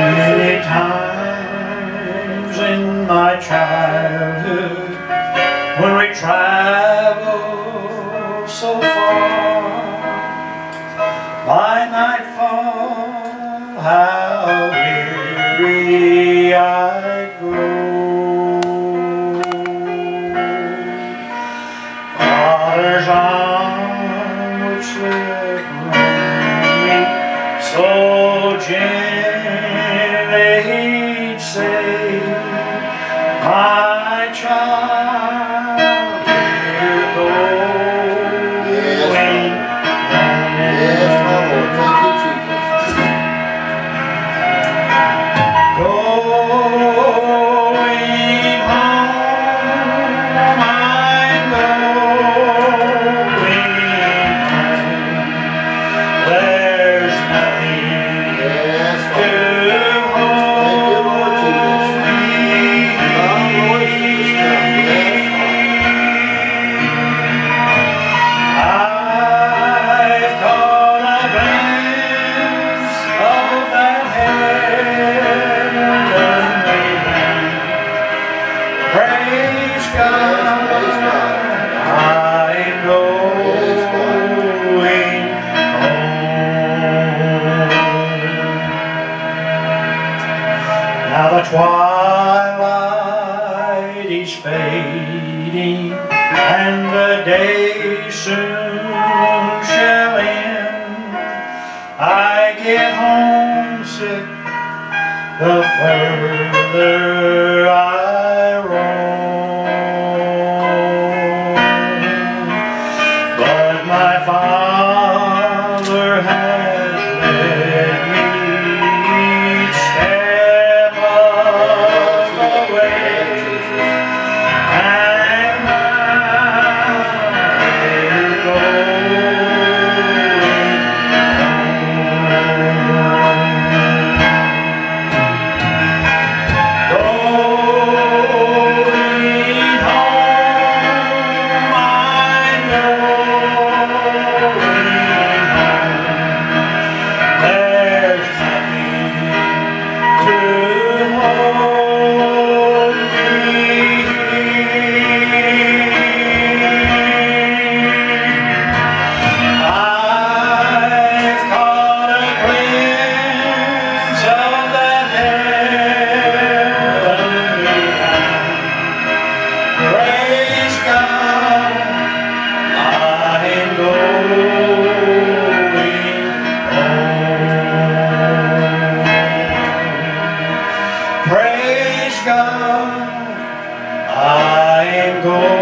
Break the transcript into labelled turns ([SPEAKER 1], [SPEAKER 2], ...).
[SPEAKER 1] Many times in my childhood when we traveled so far by nightfall how weary I Father's twilight is fading and the day soon shall end. I get homesick the further I roam, but my father. Go.